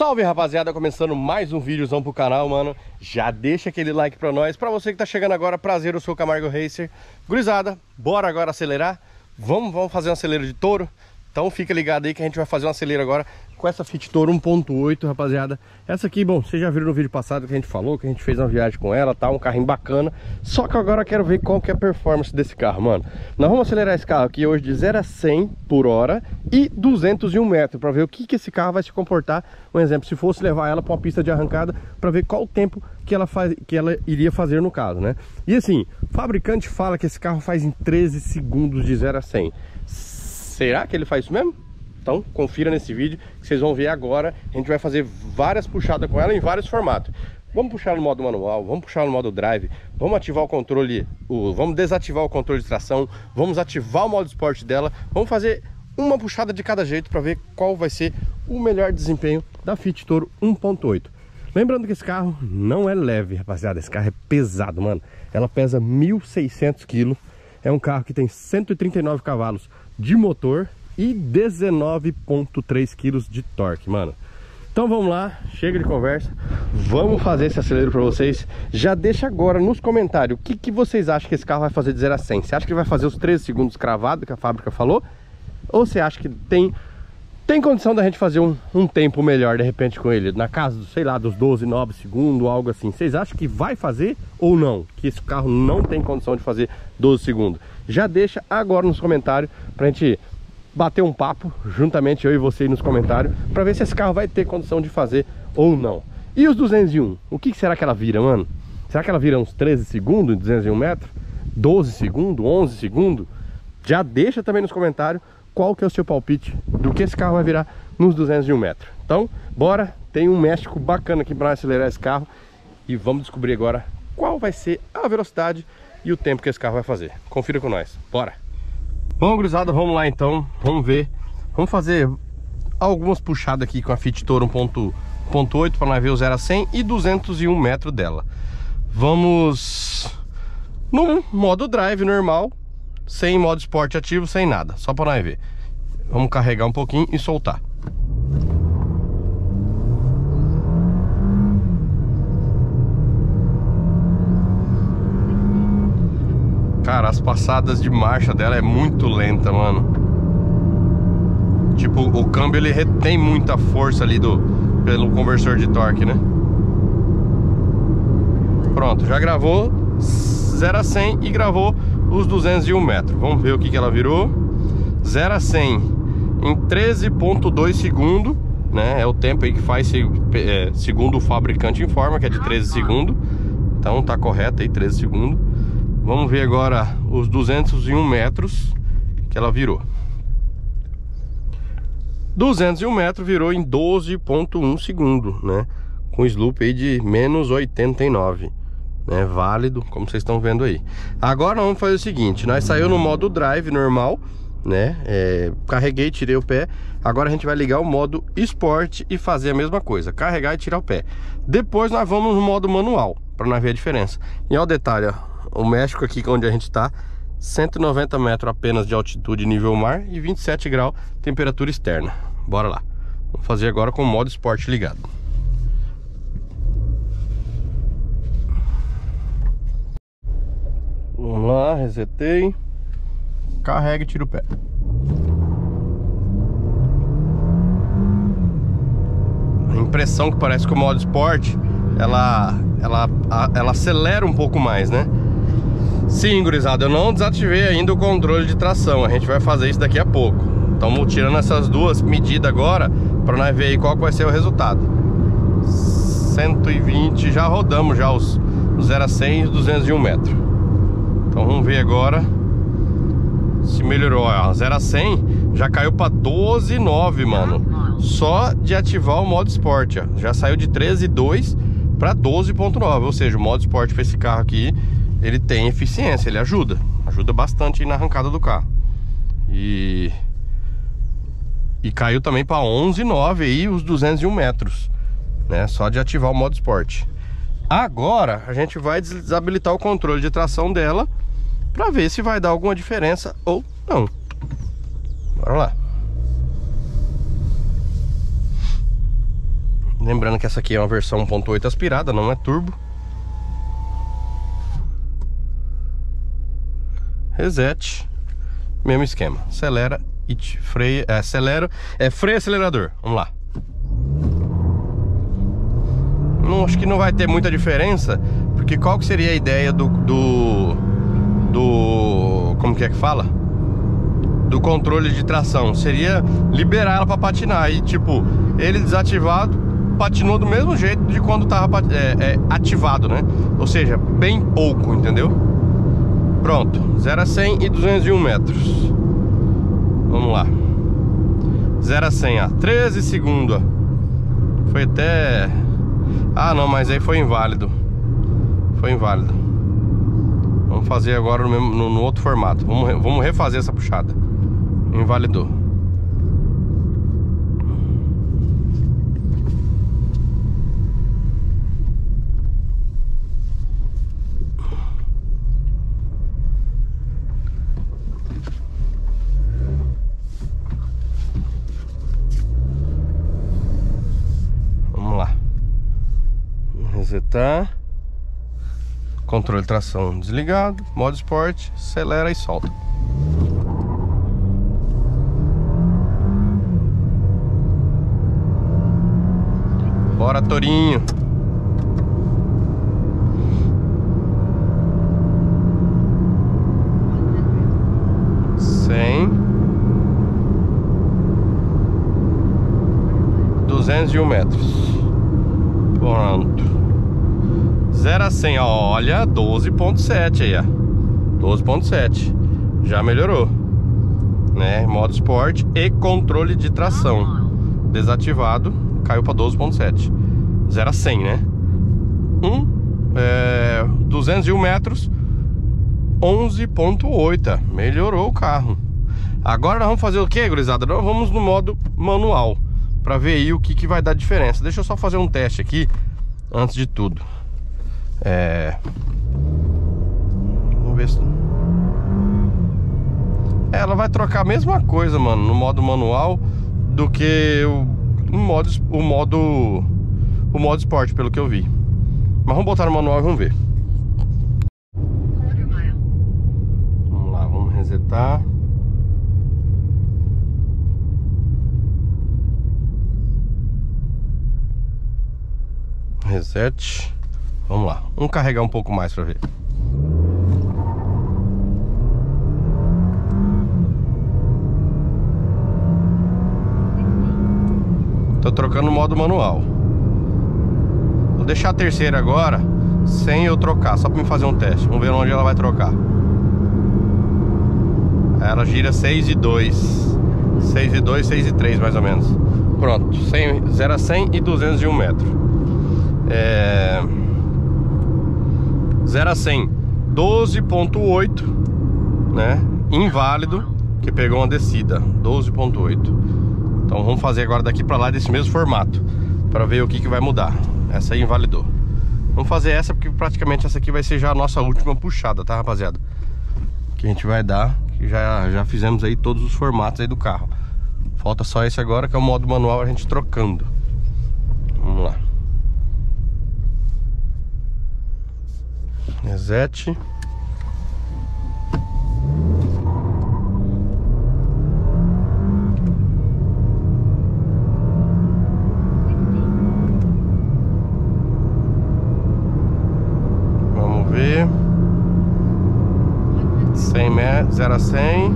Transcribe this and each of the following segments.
Salve rapaziada, começando mais um vídeozão pro canal, mano. Já deixa aquele like pra nós. Pra você que tá chegando agora, prazer, eu sou o Camargo Racer. Gurizada, bora agora acelerar? Vamos, vamos fazer um acelero de touro Então fica ligado aí que a gente vai fazer um acelero agora com essa Fit Toro 1.8, rapaziada. Essa aqui, bom, vocês já viram no vídeo passado que a gente falou, que a gente fez uma viagem com ela, tá? Um carrinho bacana. Só que agora eu quero ver qual que é a performance desse carro, mano. Nós vamos acelerar esse carro aqui hoje de 0 a 100 por hora e 201 metros, pra ver o que que esse carro vai se comportar. Um exemplo, se fosse levar ela pra uma pista de arrancada, pra ver qual o tempo que ela, faz, que ela iria fazer no caso, né? E assim, o fabricante fala que esse carro faz em 13 segundos de 0 a 100. Será que ele faz isso mesmo? Então confira nesse vídeo que vocês vão ver agora. A gente vai fazer várias puxadas com ela em vários formatos. Vamos puxar no modo manual, vamos puxar no modo drive, vamos ativar o controle, o, vamos desativar o controle de tração, vamos ativar o modo esporte dela, vamos fazer uma puxada de cada jeito para ver qual vai ser o melhor desempenho da Fit Toro 1.8. Lembrando que esse carro não é leve, rapaziada, esse carro é pesado, mano. Ela pesa 1.600 kg, é um carro que tem 139 cavalos de motor e 19.3 quilos de torque, mano. Então vamos lá, chega de conversa, vamos fazer esse acelero para vocês. Já deixa agora nos comentários o que, que vocês acham que esse carro vai fazer de 0 a 100. Você acha que vai fazer os 13 segundos cravado que a fábrica falou? Ou você acha que tem, tem condição da gente fazer um, um tempo melhor de repente com ele? Na casa, sei lá, dos 12, 9 segundos, algo assim. Vocês acham que vai fazer ou não? Que esse carro não tem condição de fazer 12 segundos? Já deixa agora nos comentários pra gente bater um papo, juntamente eu e você nos comentários, para ver se esse carro vai ter condição de fazer ou não. E os 201? O que será que ela vira, mano? Será que ela vira uns 13 segundos, 201 metros? 12 segundos, 11 segundos? Já deixa também nos comentários qual que é o seu palpite do que esse carro vai virar nos 201 metros. Então, bora, tem um México bacana aqui para acelerar esse carro e vamos descobrir agora qual vai ser a velocidade e o tempo que esse carro vai fazer. Confira com nós, bora! Bom, gurizada, vamos lá então, vamos ver. Vamos fazer algumas puxadas aqui com a Fit Toro 1.8 para nós ver o 0 a 100 e 201 metros dela. Vamos no modo drive normal, sem modo esporte ativo, sem nada, só para nós ver. Vamos carregar um pouquinho e soltar. Cara, as passadas de marcha dela é muito lenta, mano. Tipo, o câmbio ele retém muita força ali do pelo conversor de torque, né? Pronto, já gravou 0 a 100 e gravou os 201 metros. Vamos ver o que, que ela virou. 0 a 100 em 13.2 segundos, né? É o tempo aí que faz é, segundo o fabricante informa, que é de 13 segundos. Então tá correto aí, 13 segundos. Vamos ver agora os 201 metros que ela virou. 201 metros virou em 12.1 segundo, né? Com slope aí de menos 89, né? Válido, como vocês estão vendo aí. Agora vamos fazer o seguinte, nós saiu no modo drive normal, né? É, carreguei, tirei o pé. Agora a gente vai ligar o modo esporte e fazer a mesma coisa, carregar e tirar o pé. Depois nós vamos no modo manual, para nós ver a diferença. E olha o detalhe, ó o México aqui onde a gente está 190 metros apenas de altitude nível mar e 27 graus temperatura externa bora lá vamos fazer agora com o modo esporte ligado vamos lá, resetei. Carrega e tira o pé. A impressão que parece que o modo esporte ela, ela, ela acelera um pouco mais, né? Sim, gurizada, eu não desativei ainda o controle de tração. A gente vai fazer isso daqui a pouco. Estamos tirando essas duas medidas agora Para nós ver aí qual vai ser o resultado. 120, já rodamos já os 0 a 100 e 201 metros Então vamos ver agora Se melhorou, ó, 0 a 100 já caiu para 12,9, mano Só de ativar o modo esporte, ó. Já saiu de 13,2 para 12,9 Ou seja, o modo esporte para esse carro aqui ele tem eficiência, ele ajuda. Ajuda bastante na arrancada do carro. E... E caiu também para 11,9 aí os 201 metros. Né? Só de ativar o modo esporte. Agora a gente vai desabilitar o controle de tração dela para ver se vai dar alguma diferença ou não. Bora lá. Lembrando que essa aqui é uma versão 1.8 aspirada, não é turbo. Reset. Mesmo esquema. Acelera e freia. É, acelera. É freio acelerador. Vamos lá. Não, acho que não vai ter muita diferença. Porque qual que seria a ideia do. do. Do como que é que fala? Do controle de tração. Seria liberar ela para patinar. E tipo, ele desativado, patinou do mesmo jeito de quando tava é, é, ativado, né? Ou seja, bem pouco, entendeu? Pronto, 0 a 100 e 201 metros. Vamos lá. 0 a 100, ó. 13 segundos. Foi até... Ah, não, mas aí foi inválido. Foi inválido. Vamos fazer agora no, mesmo, no, no outro formato. Vamos, vamos refazer essa puxada. Invalidou. resetar. Controle tração desligado, modo esporte, acelera e solta. Bora, Torinho. Cem. Duzentos e um metros. Pronto. 0 a 100, olha, 12.7 aí, ó. 12.7 Já melhorou Né, modo esporte e controle de tração. Desativado, caiu para 12.7 0 a 100, né? 1, é, 201 metros 11.8 Melhorou o carro. Agora nós vamos fazer o que, gurizada? Nós vamos no modo manual Pra ver aí o que, que vai dar diferença. Deixa eu só fazer um teste aqui Antes de tudo é... Vamos ver se... Ela vai trocar a mesma coisa, mano, no modo manual do que o, o modo o modo o modo esporte, pelo que eu vi. Mas vamos botar no manual e vamos ver. Vamos lá, vamos resetar. Reset. Vamos lá, vamos carregar um pouco mais para ver. Tô trocando o modo manual. Vou deixar a terceira agora sem eu trocar, só para me fazer um teste. Vamos ver onde ela vai trocar. Ela gira 6 e 2. 6 e 2, 6 e 3 mais ou menos. Pronto, 100, 0 a 100 e 201 metros. É... 0 a 100 12.8 né? Inválido Que pegou uma descida. 12.8 Então vamos fazer agora daqui pra lá desse mesmo formato Pra ver o que, que vai mudar. Essa aí invalidou. Vamos fazer essa porque praticamente essa aqui vai ser já a nossa última puxada, tá rapaziada? Que a gente vai dar Que já, já fizemos aí todos os formatos aí do carro. Falta só esse agora que é o modo manual a gente trocando. Vamos lá Reset. Vamos ver. 100 metros, 0 a 100.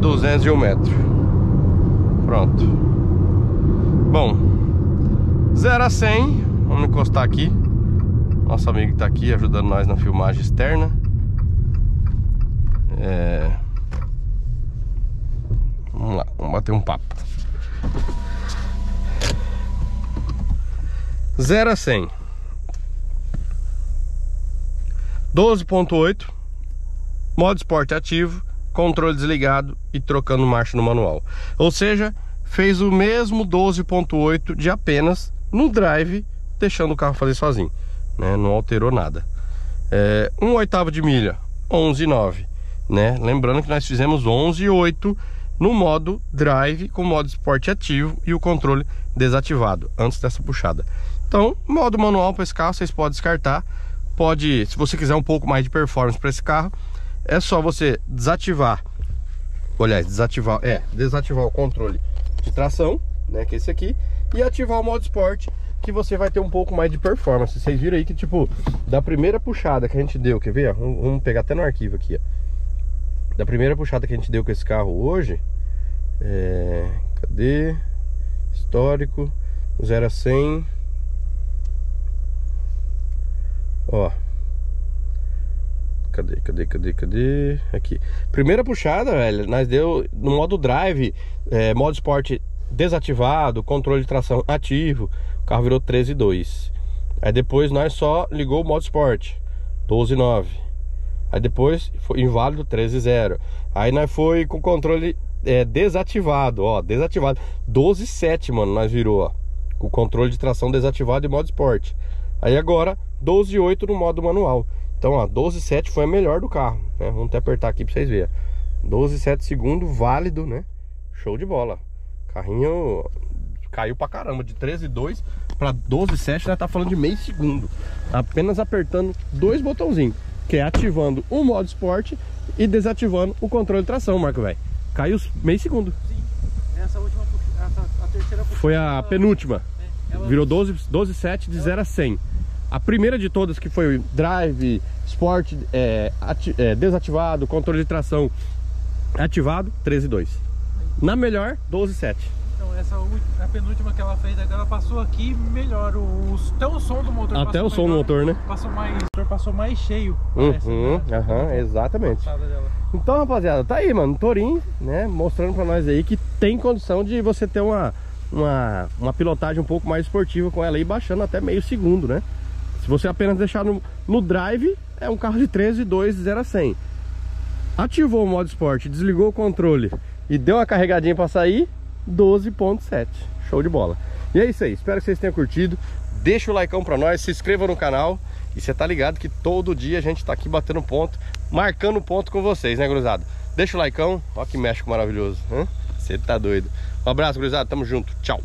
201 metros. Pronto. Bom, 0 a 100 Vamos encostar aqui. Nosso amigo que tá aqui ajudando nós na filmagem externa. É... Vamos lá, vamos bater um papo. 0 a 100 12.8 Modo esporte ativo Controle desligado e trocando marcha no manual. Ou seja, fez o mesmo 12.8 de apenas no drive, deixando o carro fazer sozinho, né? Não alterou nada. É, um oitavo de milha, 11,9, né? Lembrando que nós fizemos 11,8 no modo drive com modo esporte ativo e o controle desativado antes dessa puxada. Então, modo manual para esse carro vocês podem descartar. Pode, se você quiser um pouco mais de performance para esse carro, é só você desativar, aliás, desativar, é, desativar o controle de tração, né, que é esse aqui, e ativar o modo esporte, que você vai ter um pouco mais de performance. Vocês viram aí que, tipo, da primeira puxada que a gente deu, quer ver? Vamos pegar até no arquivo aqui, ó. Da primeira puxada que a gente deu com esse carro hoje, é, cadê? Histórico, 0 a 100. Ó. Cadê, cadê, cadê, cadê? Aqui. Primeira puxada, velho, nós deu no modo drive, é, modo esporte desativado, controle de tração ativo. O carro virou 13,2. Aí depois nós só ligou o modo esporte, 12,9. Aí depois foi inválido 13,0. Aí nós foi com controle é, desativado, ó, desativado. 12,7, mano, nós virou, ó. Com controle de tração desativado e modo esporte. Aí agora 12,8 no modo manual. Então, ó, 12,7 foi a melhor do carro, né? Vamos até apertar aqui pra vocês verem. 12,7 segundo, válido, né? Show de bola. Carrinho caiu pra caramba, de 13,2 pra 12,7, né? Tá falando de meio segundo. Apenas apertando dois botãozinhos, que é ativando o modo esporte e desativando o controle de tração, Marco, velho. Caiu meio segundo. Sim. Essa última, essa, a terceira Foi a penúltima. É, ela... Virou 12,7 12, de 0 a 100. A primeira de todas que foi drive, sport é, é, desativado, controle de tração ativado, 13.2. Na melhor, 12.7. Então essa a penúltima que ela fez, ela passou aqui melhor. O, até o som do motor Até o som melhor, do motor, né? Passou mais, o motor passou mais cheio. Uhum, né? uhum, exatamente. Então, rapaziada, tá aí, mano. Torin, né? Mostrando pra nós aí que tem condição de você ter uma, uma, uma pilotagem um pouco mais esportiva com ela aí, baixando até meio segundo, né? Se você apenas deixar no, no drive, é um carro de 13, 2, 0 a 100. Ativou o modo esporte, desligou o controle e deu uma carregadinha para sair, 12.7. Show de bola. E é isso aí, espero que vocês tenham curtido. Deixa o like para nós, se inscreva no canal. E você tá ligado que todo dia a gente tá aqui batendo ponto, marcando ponto com vocês, né, gurizada? Deixa o like, ó que México maravilhoso. Você tá doido. Um abraço, gurizada, tamo junto. Tchau.